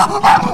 Bam, bam.